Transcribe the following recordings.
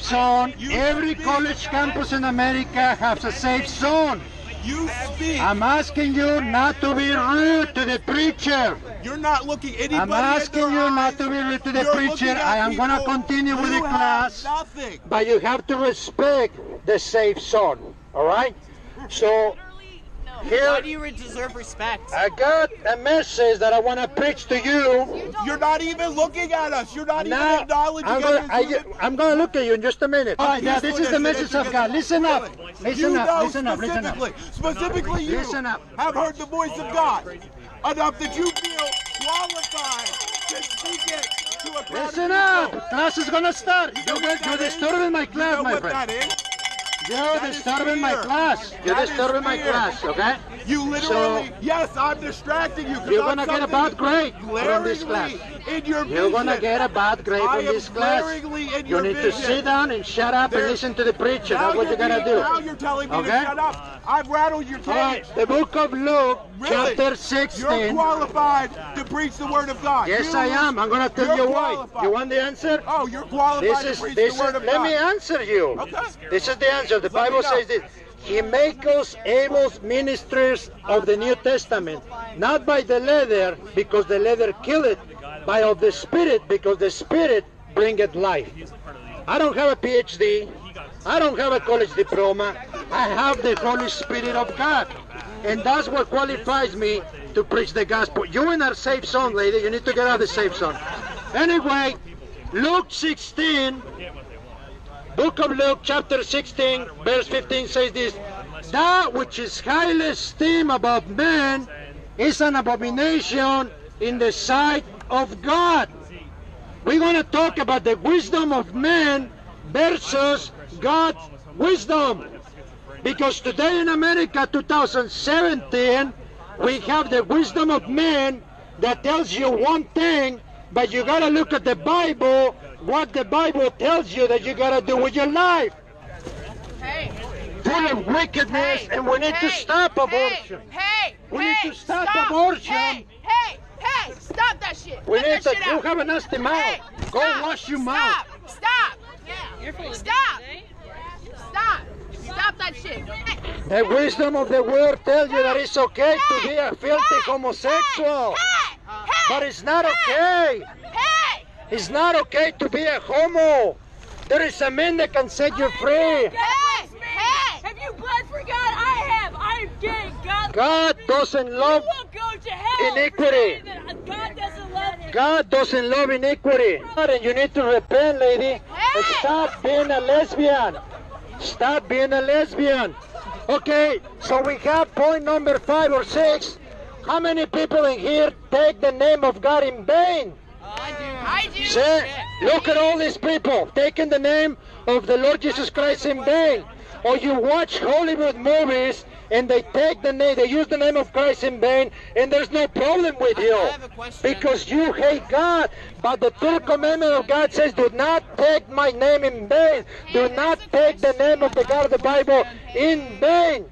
zone. Every college campus in America has a safe zone. I'm asking you not to be rude to the preacher. You're not looking anybody I'm in asking you eyes. not to be rude to the You're preacher. I am going to continue with the class. Nothing. But you have to respect the safe zone. All right? So here Why do you deserve respect? I got a message that I want to preach to you. You're not even looking at us. You're not Now, even acknowledging I'm us gonna, I, I'm gonna look at you in just a minute. All right, now, this is the message of God. Listen up. Listen up. Listen up. Listen up. specifically, specifically you Listen up. have heard the voice of God enough that you feel qualified to speak it to a crowd Listen up. Class is gonna start. You know You're, what you're that is? disturbing my You class, know my what friend. Is? You're That is disturbing my class. You're That is disturbing my class, okay? You literally, yes, I'm distracting you. You're gonna get a bad grade from this class. In your You're gonna get a bad grade I from this class. You need to sit down and shut up and listen to the preacher. That's what you're gonna do. Now you're telling me Okay? to shut up. I've rattled your All right, cage. the book of Luke, Really? chapter You're qualified to preach the word of God. Yes, You- I am. I'm gonna tell You're you why. You want the answer? Oh, you're qualified This to preach the word is. of Let God. me answer you. Okay. This is the answer. The Bible says this. He makes us able ministers of the New Testament, not by the leather, because the leather it, but of the Spirit, because the Spirit bringeth life. I don't have a PhD. I don't have a college diploma. I have the Holy Spirit of God. And that's what qualifies me to preach the gospel. You in our safe zone, lady. You need to get out of the safe zone. Anyway, Luke 16, Book of Luke, chapter 16, verse 15 says this That which is highly esteemed above men is an abomination in the sight of God. We're going to talk about the wisdom of men versus God's wisdom. Because today in America, 2017, we have the wisdom of men that tells you one thing, but you got to look at the Bible, what the Bible tells you that you got to do with your life. Hey. Full of wickedness, Hey, and we need to stop abortion. Hey, We hey, need to stop stop. abortion. Hey, hey, hey, stop that shit. We Cut need that to. shit You out. have a nasty mouth. Hey, Go stop, wash your stop, mouth. Stop. Stop. Stop. Stop that shit. The wisdom of the word tells you that it's okay to be a filthy Hey, homosexual. But it's not okay. Hey. It's not okay to be a homo. There is a man that can set you free. Hey. Hey. Have you bled for God? I have. I'm gay. God, God doesn't love you will go to hell. Iniquity. God doesn't love you. God doesn't love iniquity. And you need to repent, lady. Hey. Stop being a lesbian. Stop being a lesbian. Okay, so we have point number five or six. How many people in here take the name of God in vain? I do. See, look at all these people taking the name of the Lord Jesus Christ in vain. Or you watch Hollywood movies and they take the name, they use the name of Christ in vain, and there's no problem with you I have a question. because you hate God. But the third commandment of God says, "Do not take my name in vain. Do not take the name of the God of the Bible in vain."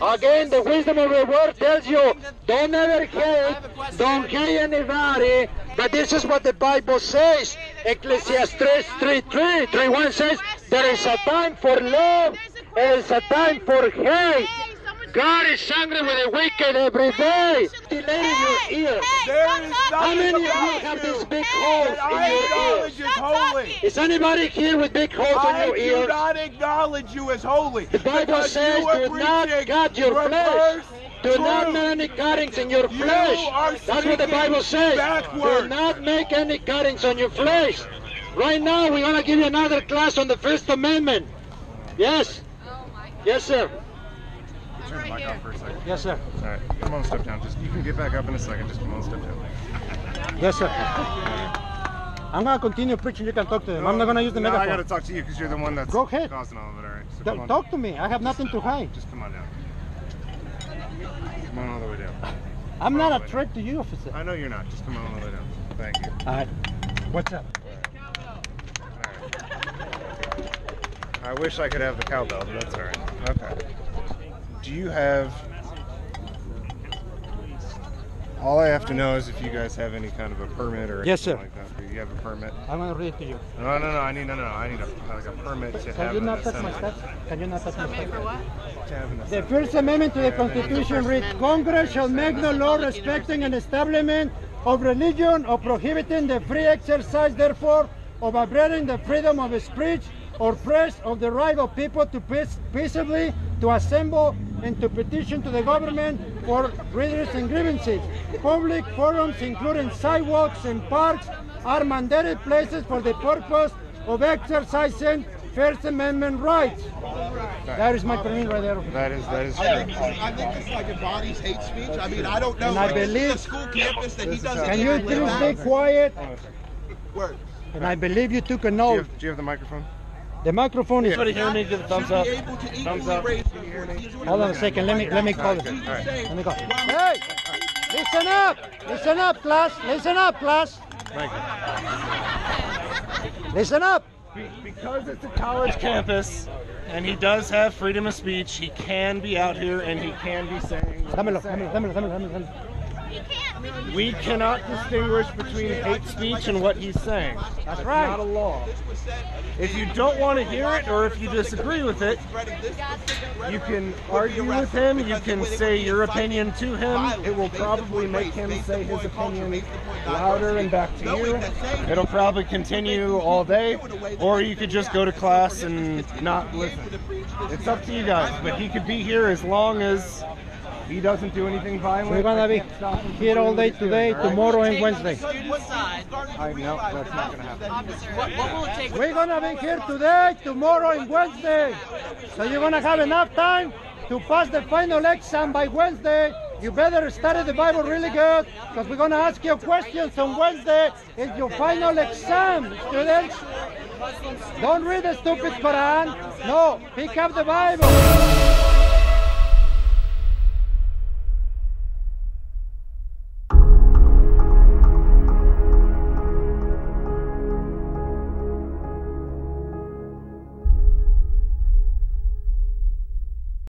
Again, the wisdom of the word tells you, don't ever hate, don't hate anybody. But this is what the Bible says. Ecclesiastes 3, 3, 3 1 says, there is a time for love, and there's a time for hate. God is angry with the wicked every day. Delay in your ear. How many of you have you these big that holes I in your acknowledge ears? as holy. Is anybody here with big holes in I your do not acknowledge you as holy. The Bible because says, you are do not preaching cut your flesh. reverse Do not make any cuttings in your You flesh. are That's what the Bible says. Do not make any cuttings on your flesh. Right now, we're going to give you another class on the First Amendment. Yes? Yes, sir. Turn the mic off for a second. Yes, sir. All right, come on, step down. Just you can get back up in a second. Just come on, step down. Yes, sir. I'm going to continue preaching. You can talk to them. I'm not going to use the no, I gotta talk to you because you're the one that's Go ahead. causing all of it. All right, so T- come on. Talk to me. I have nothing to hide. Just come on down. Come on all the way down. I'm not a threat to you, officer. I know you're not. Just come on all the way down. Thank you. All right. What's up? Right. I wish I could have the cowbell, but that's all right. Okay. Do you have? All I have to know is if you guys have any kind of a permit or Yes, anything sir. like that. For you. you have a permit? I'm going to read it to you. No, no, no. I need no, no. no, I need a like a permit to Can have you not touch my stuff? Can you not touch my stuff? For what? To have an The. First Amendment to the Constitution reads, Congress shall make no law respecting an establishment of religion or prohibiting the free exercise, therefore, of abridging the freedom of speech or press of the right of people to peace, peaceably to assemble and to petition to the government for redress and grievances. Public forums, including sidewalks and parks, are mandated places for the purpose of exercising First Amendment rights. That is my permit right there. That is that is I think, this, I think this like embodies hate speech. I mean, I don't know. And I Like, this is believe- a school campus that he doesn't Can you please live be quiet? Word. And I believe you took a Do you, note. have, do you have the microphone? The microphone is. Somebody hear me? Give a thumbs up. be able to Thumbs up. raise Can you their hear me? voice. He's what Hold on a I'm second. Let me let me call it. good. All right. Let me go. Hey, listen up. Listen up, class. Listen up, class. Listen up. Because it's a college campus and he does have freedom of speech, he can be out here and he can be saying. what Dámelo, he's saying. dámelo, dámelo, dámelo, dámelo. We cannot distinguish between hate speech and what he's saying. That's right. not a law. If you don't want to hear it or if you disagree with it, you can argue with him, you can say your opinion to him. It will probably make him say his opinion louder and back to you. It'll probably continue all day, or you could just go to class and not listen. It's up to you guys, but he could be here as long as he doesn't do anything violent. We're gonna be can't stop him from here all day what he's doing, today, all right? tomorrow and Wednesday. Student. I know that's not gonna happen. What, what will it take? We're gonna be here today, tomorrow and Wednesday. So you're gonna have enough time to pass the final exam by Wednesday. You better study the Bible really good because we're gonna ask you questions on Wednesday. It's your final exam, students. Don't read the stupid Quran. No, pick up the Bible.